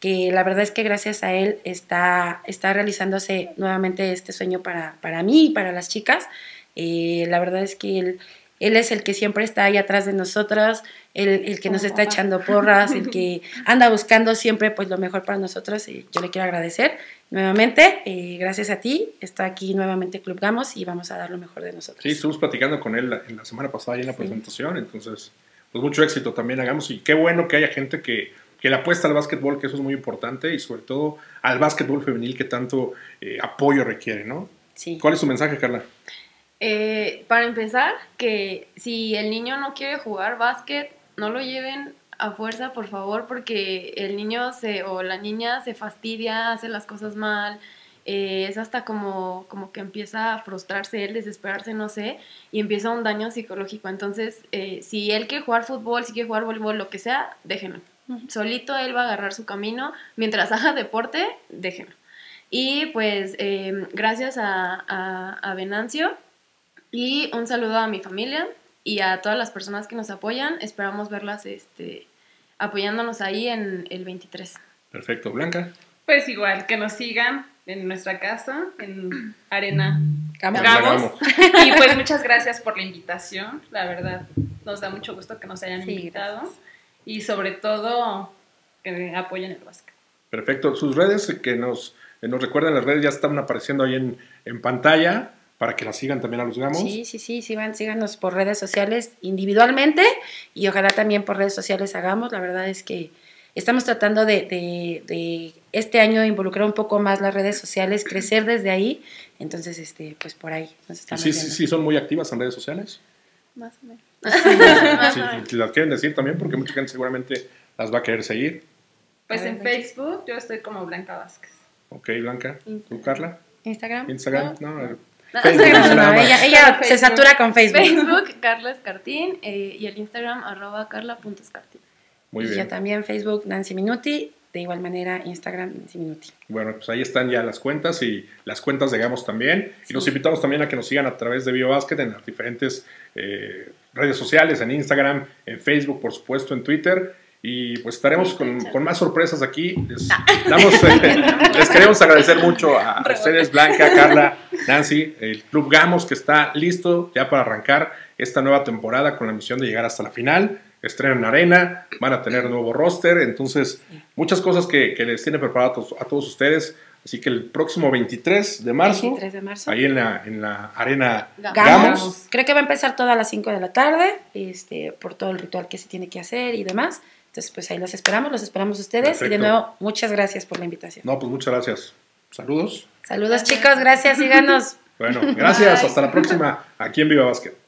que la verdad es que gracias a él está, está realizándose nuevamente este sueño para, para mí y para las chicas. Eh, la verdad es que él, él es el que siempre está ahí atrás de nosotras, el, el que nos está echando porras, el que anda buscando siempre pues lo mejor para nosotros. Y yo le quiero agradecer nuevamente. eh, gracias a ti, está aquí nuevamente Club Gamos y vamos a dar lo mejor de nosotros. Sí, estuvimos platicando con él la, en la semana pasada y en la Sí. presentación, entonces, pues mucho éxito también hagamos y qué bueno que haya gente que, que le apuesta al básquetbol, que eso es muy importante, y sobre todo al básquetbol femenil que tanto eh, apoyo requiere, ¿no? Sí. ¿Cuál es su mensaje, Carla? Eh, para empezar, que si el niño no quiere jugar básquet, no lo lleven a fuerza, por favor, porque el niño se, o la niña se fastidia, hace las cosas mal, eh, es hasta como, como que empieza a frustrarse él, desesperarse, no sé, y empieza un daño psicológico. Entonces, eh, si él quiere jugar fútbol, si quiere jugar voleibol, lo que sea, déjenlo. Solito él va a agarrar su camino. Mientras haga deporte, déjenlo. Y pues eh, gracias a, a, a Venancio y un saludo a mi familia, y a todas las personas que nos apoyan. Esperamos verlas este, apoyándonos ahí en el 23. Perfecto, Blanca. Pues igual, que nos sigan en nuestra casa, en Arena Gamos. Gamos. Y pues muchas gracias por la invitación, la verdad, nos da mucho gusto que nos hayan Sí, invitado gracias. y sobre todo que apoyen el básquet. Perfecto. Sus redes que nos, eh, nos recuerdan, las redes ya están apareciendo ahí en, en pantalla para que las sigan también a los Gamos. Sí, sí, sí, sigan, síganos por redes sociales individualmente y ojalá también por redes sociales hagamos. La verdad es que estamos tratando de, de- de este año involucrar un poco más las redes sociales, crecer desde ahí. Entonces, este, pues por ahí nos estamos Sí, sí, viendo. sí, son muy activas en redes sociales. Más o menos. Sí, si las quieren decir también, porque mucha gente seguramente las va a querer seguir. Pues en Facebook yo estoy como Blanca Vázquez. Ok, Blanca. ¿Tú, Instagram. Carla? Instagram. Instagram. No, No, Facebook, no, ella, se satura con Facebook. Facebook, Carla Escartín, eh, y el Instagram, arroba carla.escartín. Muy y bien. yo también Facebook Nancy Minuti, de igual manera Instagram Nancy Minuti. Bueno, pues ahí están ya las cuentas y las cuentas de Gamos también. Y los invitamos también a que nos sigan a través de BioBasket en las diferentes eh, redes sociales, en Instagram, en Facebook, por supuesto, en Twitter. Y pues estaremos con, con más sorpresas aquí. Les, damos, eh, les queremos agradecer mucho a ustedes, Blanca, Carla, Nancy, el Club Gamos que está listo ya para arrancar esta nueva temporada con la misión de llegar hasta la final. Estrenan arena, van a tener nuevo roster, entonces muchas cosas que, que les tiene preparado a todos, a todos ustedes. Así que el próximo 23 de marzo, 23 de marzo. ahí en la, en la arena Gamos. Gamos. Creo que va a empezar todo a las 5 de la tarde, este, por todo el ritual que se tiene que hacer y demás. Entonces, pues ahí los esperamos, los esperamos ustedes. Y de nuevo, muchas gracias por la invitación. No, pues muchas gracias. Saludos. Saludos chicos, gracias, síganos. Bueno, gracias. Hasta la próxima aquí en Viva Básquet.